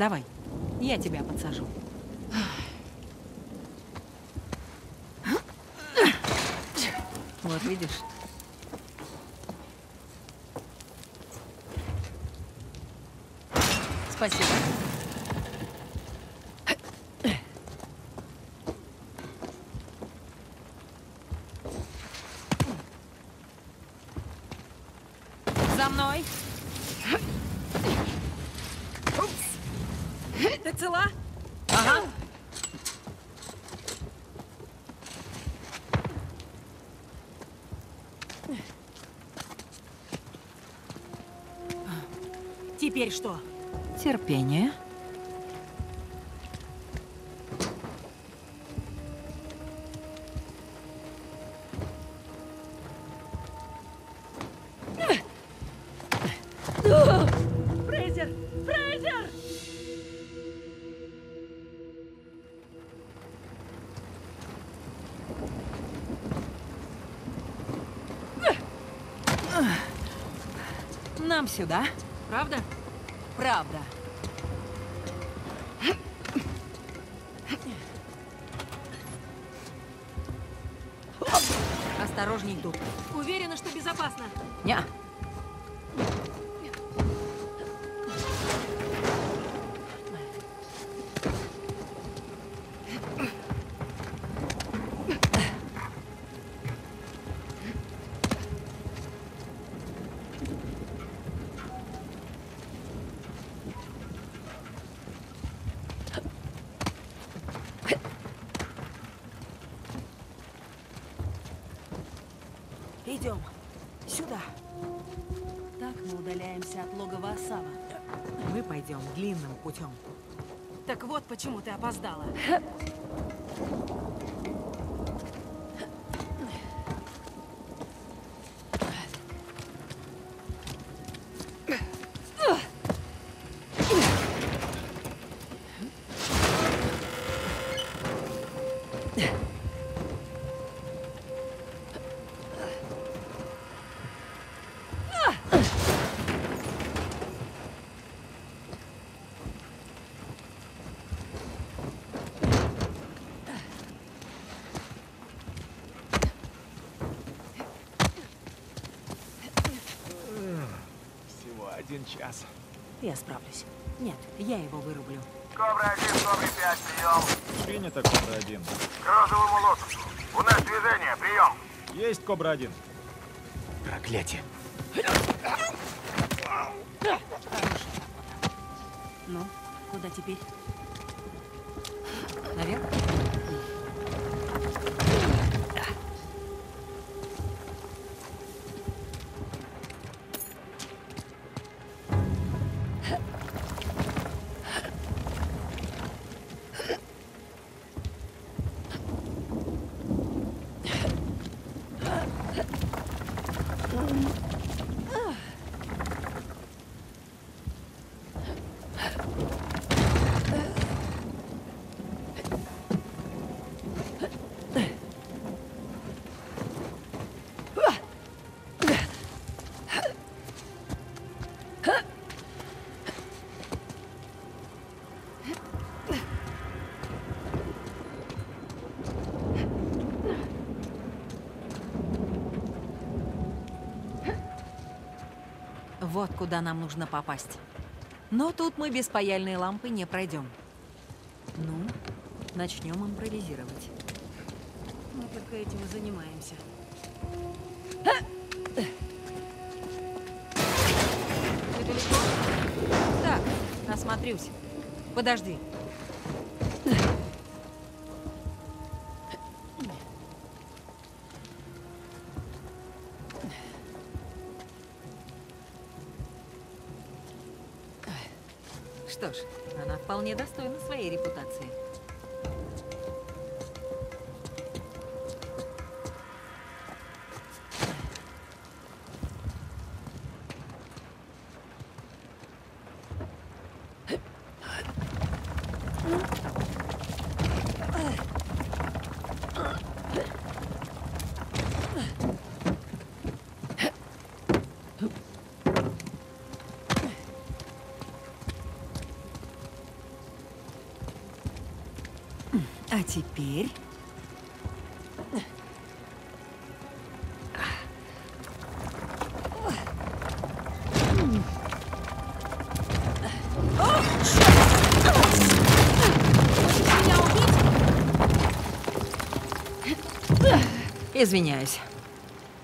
Давай, я тебя подсажу. Вот видишь? Спасибо. За мной. Ты цела? Ага. Теперь что? Терпение. Фрейзер! Фрейзер! Нам сюда. Правда? Правда. Осторожней тут. Уверена, что безопасно. Ня. Идем. Путем. Так вот почему ты опоздала. один час. Я справлюсь. Нет, я его вырублю. Кобра-1, Кобра-5, прием. Принято, Кобра-1. К розовому лотосу. У нас движение, прием. Есть Кобра-1. Проклятие. Ну, куда теперь? Наверх? Вот куда нам нужно попасть. Но тут мы без паяльной лампы не пройдем. Ну, начнем импровизировать. Мы только этим и занимаемся. Ты далеко? Так, осмотрюсь. Подожди. вполне достойна своей репутации. Mm-hmm. Теперь... Извиняюсь.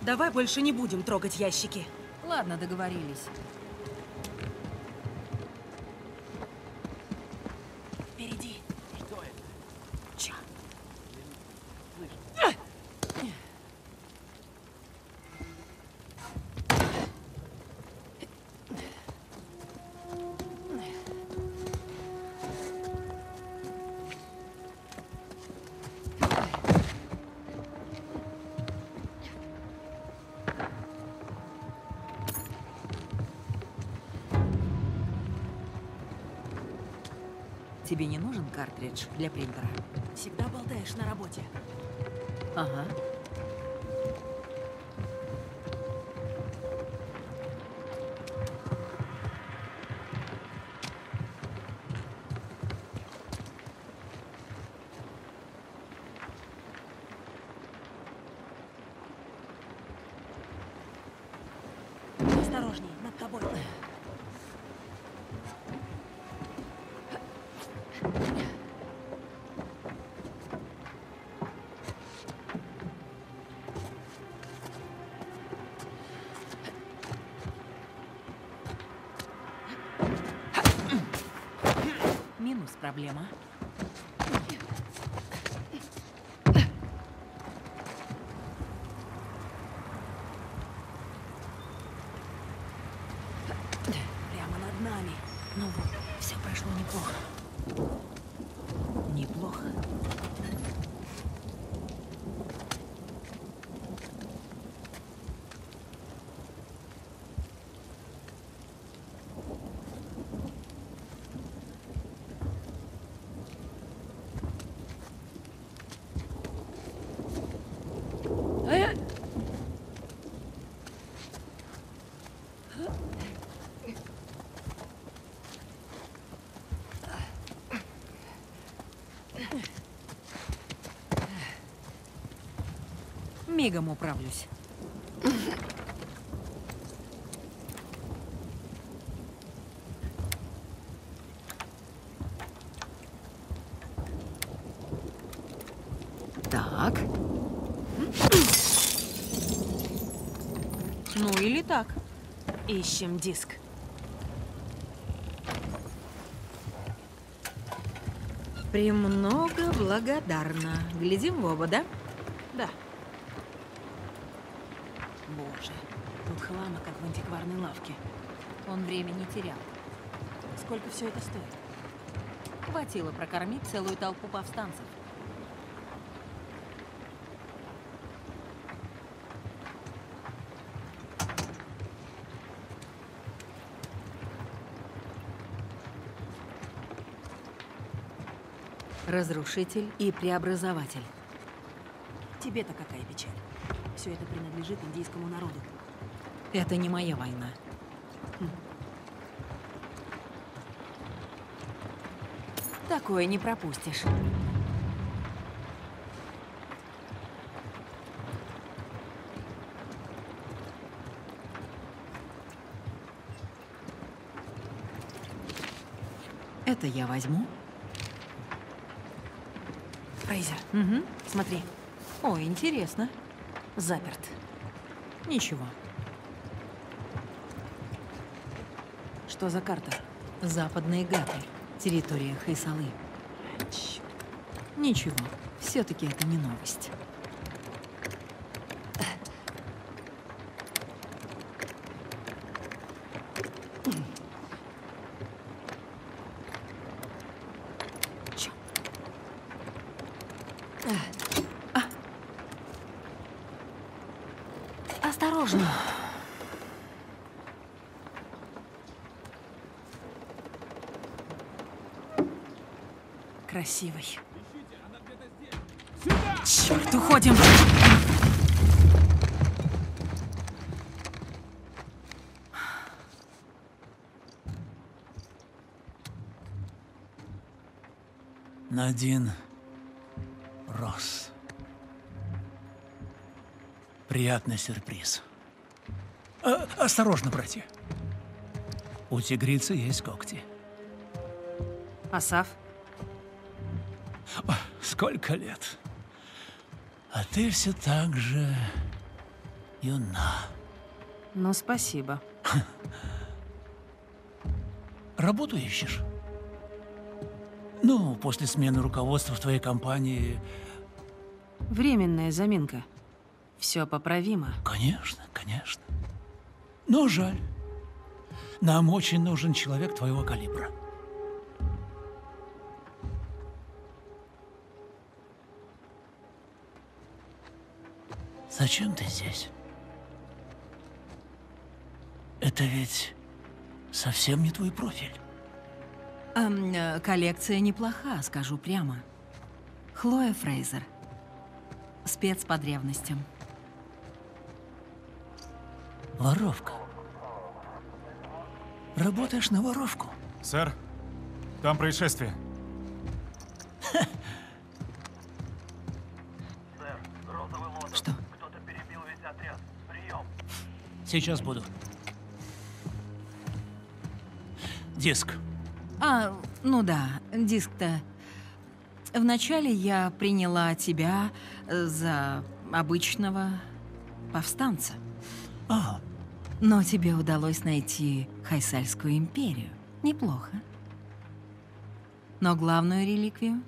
Давай больше не будем трогать ящики. Ладно, договорились. Тебе не нужен картридж для принтера? Всегда болтаешь на работе. Ага. Минус проблема. Прямо над нами. Ну вот, все прошло неплохо. Неплохо. Мигом управлюсь. Так. Ну или так. Ищем диск. Премного благодарна. Глядим в оба, да? Да. Боже, тут хлама, как в антикварной лавке. Он времени терял. Сколько все это стоит? Хватило прокормить целую толпу повстанцев. Разрушитель и преобразователь. Тебе-то какая печаль. Все это принадлежит индийскому народу. Это не моя война. Такое не пропустишь. Это я возьму. Фрейзер, Угу. смотри, О, интересно. Заперт. Ничего. Что за карта? Западные Гаты. Территория Хайсалы. Ничего. Все-таки это не новость. Чё? Осторожно. Красивый. Черт, уходим! Надин, Рос. Приятный сюрприз. А, осторожно, братья. У тигрицы есть когти. Асав, сколько лет. А ты все так же юна. ну спасибо. Работу ищешь? Ну, после смены руководства в твоей компании... Временная заминка. Все поправимо. Конечно, конечно. Но жаль. Нам очень нужен человек твоего калибра. Зачем ты здесь? Это ведь совсем не твой профиль. Эм, э, коллекция неплоха, скажу прямо. Хлоя Фрейзер. Спец по древностям. Воровка. Работаешь на воровку? Сэр, там происшествие. Сейчас буду. Диск. А, ну да, диск-то... Вначале я приняла тебя э, за обычного повстанца. А, Но тебе удалось найти Хайсальскую империю. Неплохо. Но главную реликвию,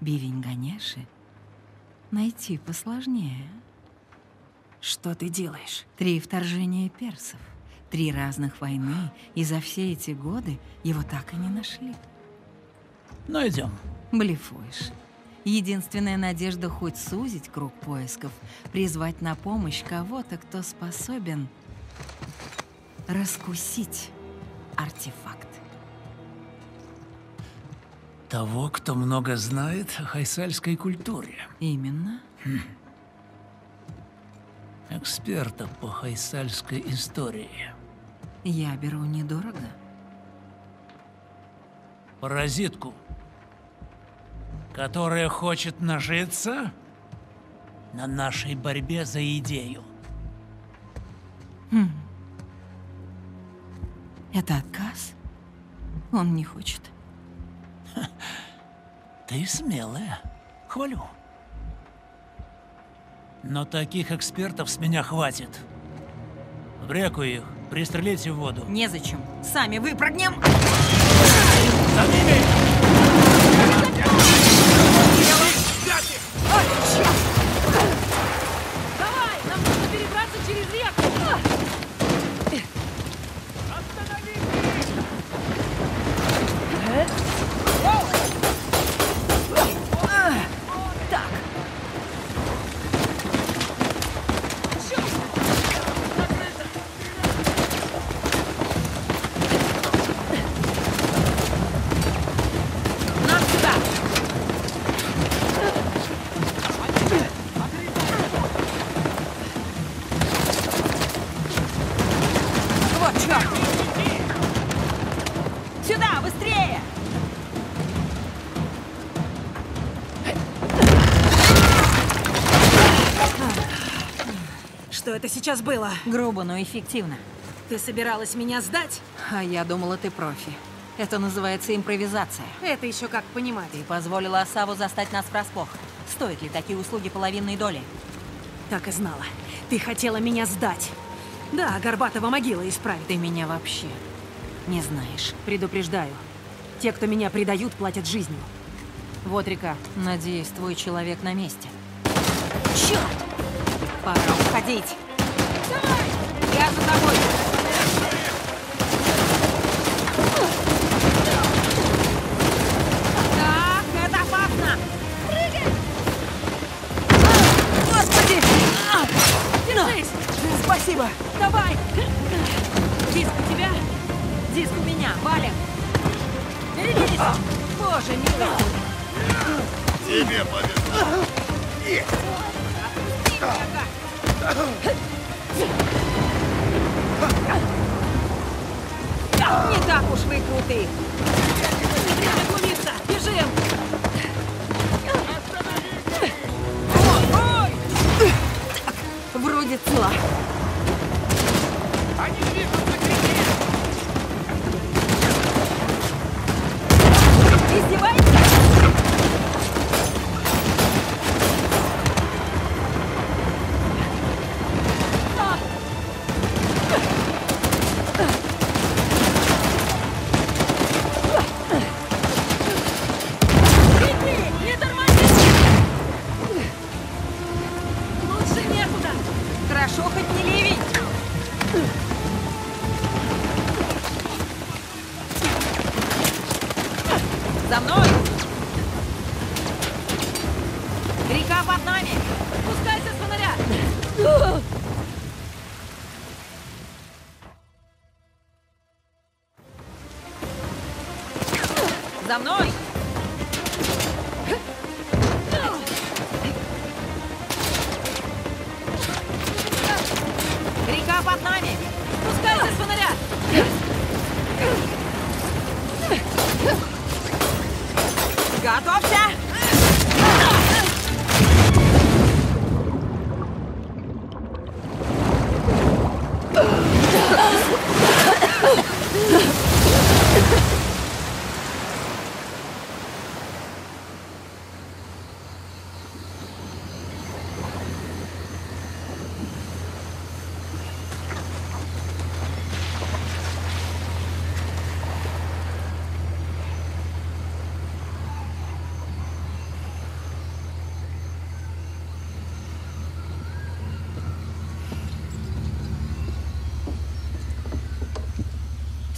бивень Ганеши, найти посложнее. Что ты делаешь? Три вторжения персов, три разных войны, и за все эти годы его так и не нашли. найдем. Блефуешь. Единственная надежда хоть сузить круг поисков, призвать на помощь кого-то, кто способен раскусить артефакт. Того, кто много знает о хайсальской культуре. Именно. Эксперта по хайсальской истории. Я беру недорого. Паразитку, которая хочет нажиться на нашей борьбе за идею. Это отказ? Он не хочет. Ты смелая. Хвалю. Но таких экспертов с меня хватит. В реку их, пристрелите в воду. Незачем. Сами выпрыгнем. За ними! Давай, нам нужно перебраться через реку! Так, Что это сейчас было? Грубо, но эффективно. Ты собиралась меня сдать? А я думала, ты профи. Это называется импровизация. Это еще как понимать. Ты позволила Асаву застать нас врасплох. Стоят ли такие услуги половинной доли? Так и знала. Ты хотела меня сдать. Да, Горбатова могила исправит. Ты меня вообще не знаешь. Предупреждаю. Те, кто меня предают, платят жизнью. Вот река. Надеюсь, твой человек на месте. Черт! Пора уходить. Давай! Я за тобой! Будет цела. Они движутся к реке! Издеваетесь? За мной! Река под нами! Спускайся с фонаря. За мной!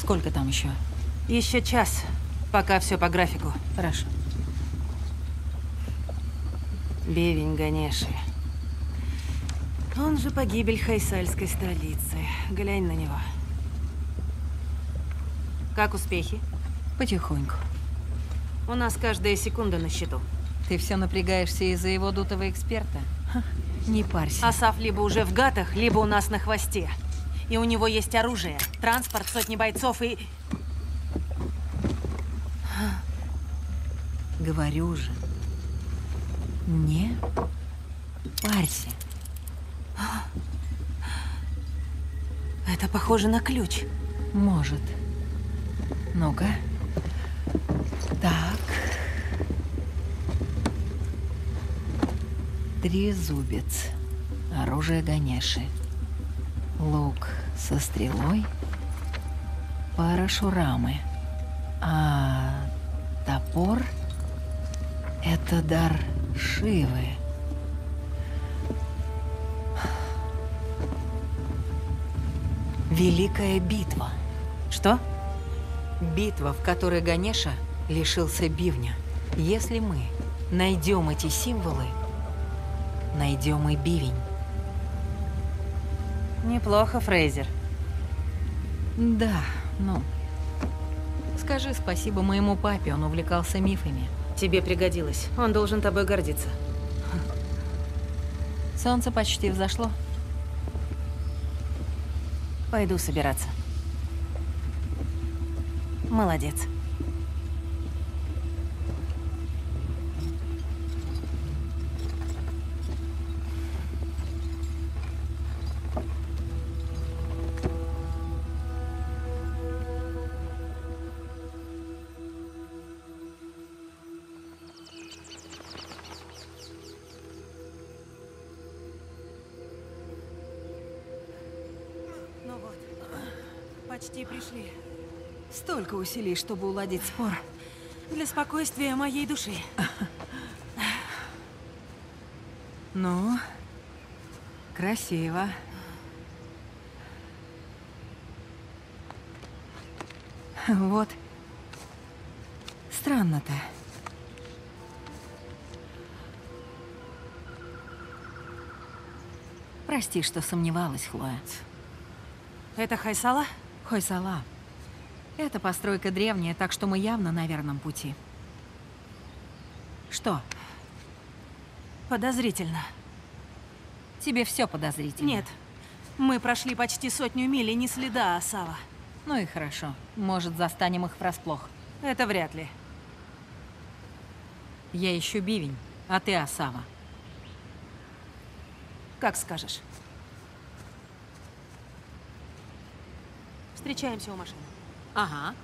Сколько там еще? Еще час, пока все по графику. Хорошо. Бевень Ганеши. Он же погибель хайсальской столицы. Глянь на него. Как успехи? Потихоньку. У нас каждая секунда на счету. Ты все напрягаешься из-за его дутого эксперта? Ха, Не парься. Асав либо уже в гатах, либо у нас на хвосте. И у него есть оружие, транспорт, сотни бойцов и... Говорю же. Не парься. Это похоже на ключ. Может. Ну-ка. Так. Трезубец. Оружие Ганеши. Лук со стрелой. Парашурамы. А топор — это дар Шивы. Великая битва. Что? Битва, в которой Ганеша лишился бивня. Если мы найдем эти символы, найдем и бивень. Неплохо, Фрейзер. Да, ну. Скажи спасибо моему папе, он увлекался мифами. Тебе пригодилось. Он должен тобой гордиться. Солнце почти взошло. Пойду собираться. Молодец. Почти пришли. Столько усилий, чтобы уладить спор. Для спокойствия моей души. Ну, красиво. Вот. Странно-то. Прости, что сомневалась, Хлоя. Это Хайсала? Хойсала. Эта постройка древняя, так что мы явно на верном пути. Что? Подозрительно. Тебе все подозрительно? Нет. Мы прошли почти сотню миль и ни следа Асава. Ну и хорошо. Может, застанем их врасплох. Это вряд ли. Я ищу бивень, а ты Осава. Как скажешь. Встречаемся у машины. Ага.